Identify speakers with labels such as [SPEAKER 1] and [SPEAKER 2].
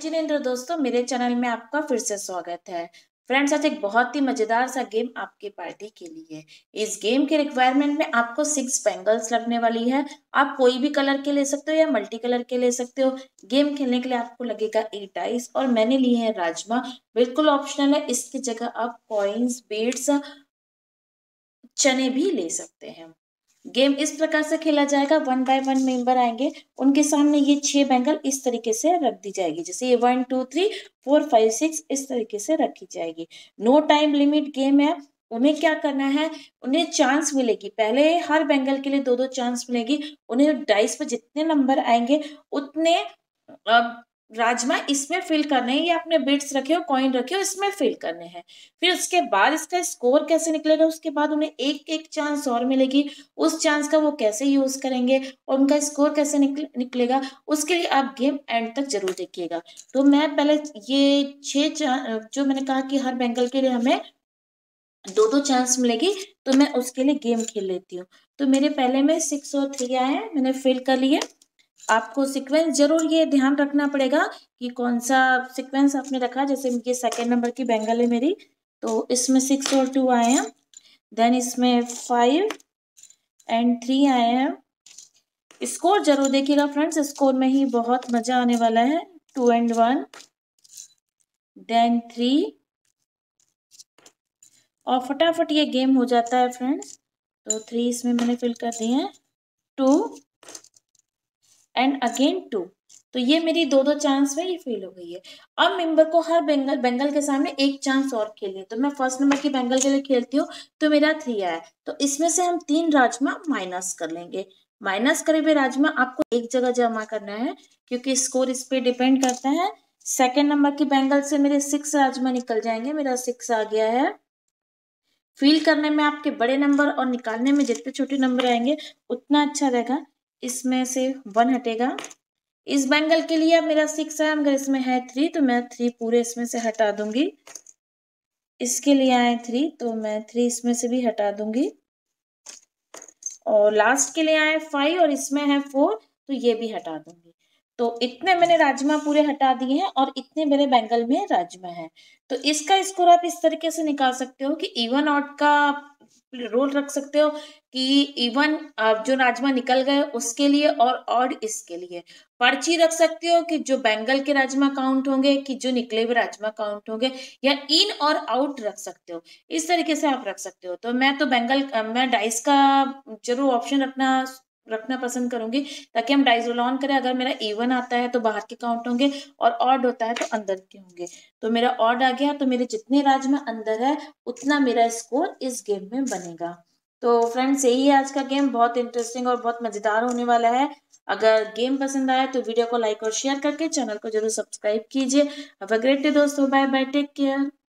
[SPEAKER 1] जिनेन्द्र दोस्तों, मेरे चैनल में आपका फिर से स्वागत है। फ्रेंड्स, आज एक बहुत ही मज़ेदार सा गेम आपकी पार्टी के लिए इस गेम के रिक्वायरमेंट में आपको सिक्स बैंगल्स लगने वाली है। आप कोई भी कलर के ले सकते हो या मल्टी कलर के ले सकते हो। गेम खेलने के लिए आपको लगेगा एट आइस और मैंने लिए हैं राजमा। बिल्कुल ऑप्शनल है। इसकी जगह आप कॉइन्स बेड्स चने भी ले सकते हैं। गेम इस प्रकार से खेला जाएगा वन बाय वन मेंबर आएँगे। उनके सामने ये छह बैंगल इस तरीके से रख दी जाएगी। जैसे ये one two three four five six इस तरीके से रखी जाएगी। नो टाइम लिमिट गेम है। उन्हें क्या करना है? उन्हें चांस मिलेगी। पहले हर बैंगल के लिए दो दो चांस मिलेगी। उन्हें डाइस पर जितने नंबर आएँगे, उतने राजमा इसमें फिल करने हैं या अपने बिट्स रखे हो कॉइन रखे हो इसमें फिल करने हैं। फिर उसके बाद इसका स्कोर कैसे निकलेगा उसके बाद उन्हें एक एक चांस और मिलेगी। उस चांस का वो कैसे यूज़ करेंगे और उनका स्कोर कैसे निकले, निकलेगा उसके लिए आप गेम एंड तक ज़रूर देखिएगा। तो मैं पहले ये छः जो मैंने कहा कि हर बैंगल के लिए हमें दो दो चांस मिलेगी तो मैं उसके लिए गेम खेल लेती हूँ। तो मेरे पहले में सिक्स और थ्री आए हैं मैंने फिल कर लिए। आपको सीक्वेंस ज़रूर ये ध्यान रखना पड़ेगा कि कौन सा सीक्वेंस आपने रखा, जैसे ये सेकेंड नंबर की बैंगल है मेरी तो इसमें सिक्स और टू आए हैं। देन इसमें फाइव एंड थ्री आए हैं। स्कोर ज़रूर देखिएगा फ्रेंड्स स्कोर में ही बहुत मज़ा आने वाला है। Two and one then three और फटाफट ये गेम हो जाता है फ्रेंड्स तो थ्री इसमें मैंने फिल कर दिए हैं। टू एंड अगेन टू तो ये मेरी दो दो चांस में ये फेल हो गई है। अब मेंबर को हर बेंगल बेंगल के सामने एक चांस और खेलिए तो मैं फ़र्स्ट नंबर की बेंगल के लिए खेलती हूँ तो मेरा थ्री आया। तो इसमें से हम तीन राजमा माइनस कर लेंगे। माइनस करे हुए राजमा आपको एक जगह जमा करना है, क्योंकि स्कोर इस पर डिपेंड करता है। सेकेंड नंबर की बेंगल से मेरे सिक्स राजमा निकल जाएँगे। मेरा सिक्स आ गया है। फील करने में आपके बड़े नंबर और निकालने में जितने छोटे नंबर आएँगे, उतना अच्छा रहेगा। इसमें से वन हटेगा। इस बैंगल के लिए अब मेरा सिक्स है। अगर इसमें है थ्री तो मैं थ्री पूरे इसमें से हटा दूँगी। इसके लिए आए थ्री तो मैं थ्री इसमें से भी हटा दूँगी। और लास्ट के लिए आए फाइव और इसमें है फोर तो ये भी हटा दूँगी। तो इतने मैंने राजमा पूरे हटा दिए हैं और इतने मेरे बैंगल में राजमा है। तो इसका स्कोर आप इस तरीके से निकाल सकते हो कि इवन ऑट का रोल रख सकते हो कि इवन जो राजमा निकल गए उसके लिए और ऑड इसके लिए। पर्ची रख सकते हो कि जो बेंगल के राजमा काउंट होंगे, कि जो निकले हुए राजमा काउंट होंगे, या इन और आउट रख सकते हो। इस तरीके से आप रख सकते हो। तो मैं तो बेंगल मैं डाइस का ज़रूर ऑप्शन रखना रखना पसंद करूँगी, ताकि हम डाइस रोल ऑन करें। अगर मेरा इवन आता है तो बाहर के काउंट होंगे और ऑड होता है तो अंदर के होंगे। तो मेरा ऑड आ गया तो मेरे जितने राजमा अंदर है, उतना मेरा स्कोर इस गेम में बनेगा। तो फ्रेंड्स यही है आज का गेम बहुत इंटरेस्टिंग और बहुत मज़ेदार होने वाला है। अगर गेम पसंद आया तो वीडियो को लाइक और शेयर करके चैनल को ज़रूर सब्सक्राइब कीजिए। अब ग्रेट डे दोस्तों। Bye bye take care